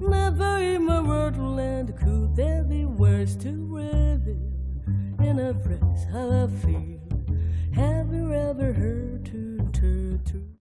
Never in my worldland could there be words to reveal in a phrase how I feel. Have you ever heard to turn to?